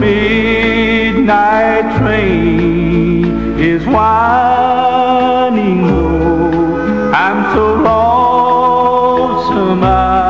midnight train is winding low. I'm so lonesome. I